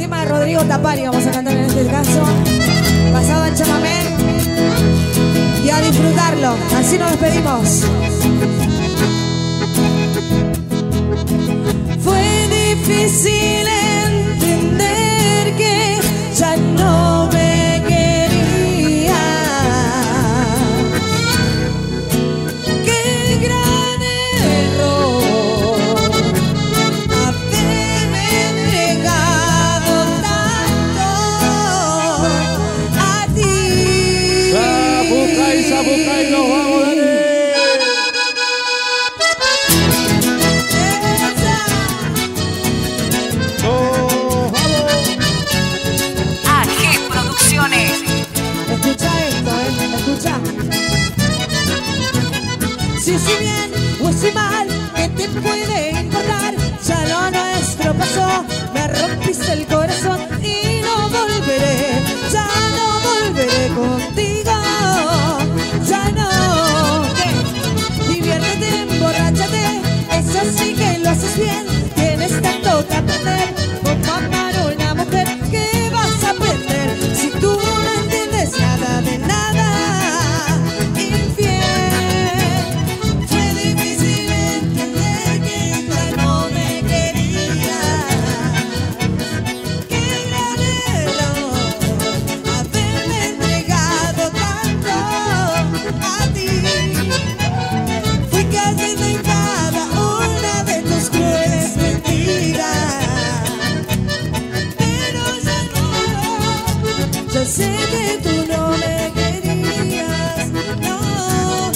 tema de Rodrigo Tapari vamos a cantar en este caso. Pasado en chamamé. Y a disfrutarlo. Así nos despedimos. me rompiste el corazón y Sé que tú no me querías. No, oh.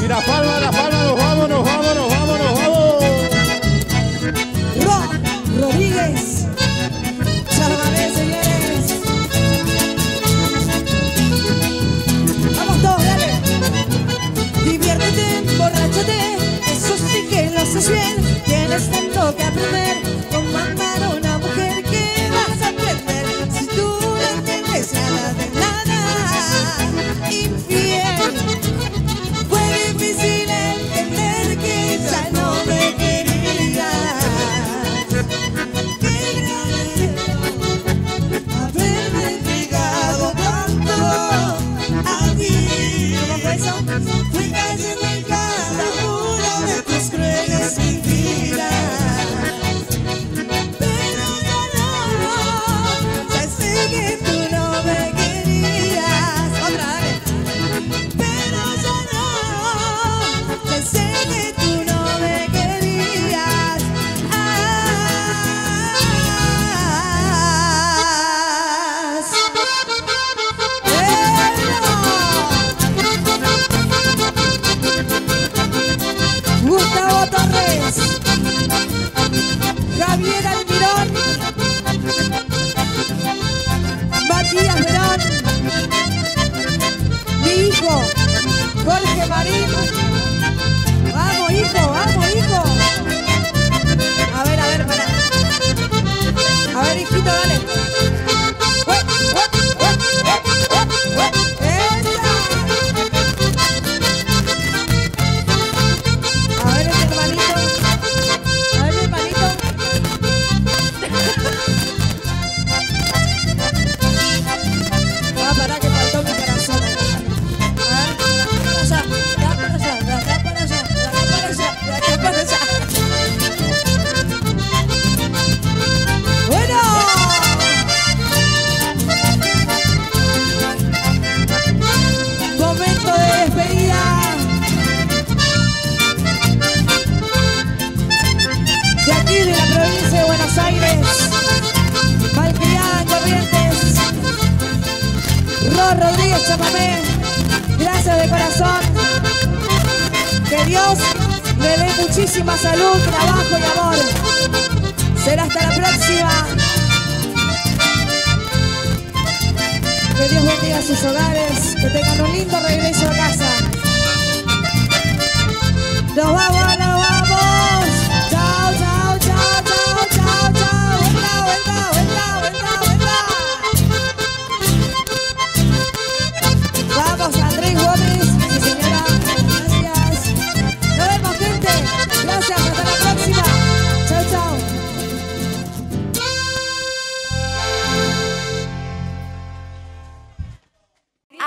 Mira, palma, la palma, nos vamos, nos vamos, nos vamos, nos vamos. Rodríguez. Señores. Vamos todos, dale. Diviértete, emborráchate. Eso sí que lo haces bien. Tienes tanto que aprender. de la provincia de Buenos Aires, Valcrián, Corrientes, Ron Rodríguez Chamamé, gracias de corazón, que Dios le dé muchísima salud, trabajo y amor. Será hasta la próxima. Que Dios bendiga sus hogares, que tengan un lindo regreso a casa. Nos vamos a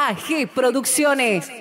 AG Producciones.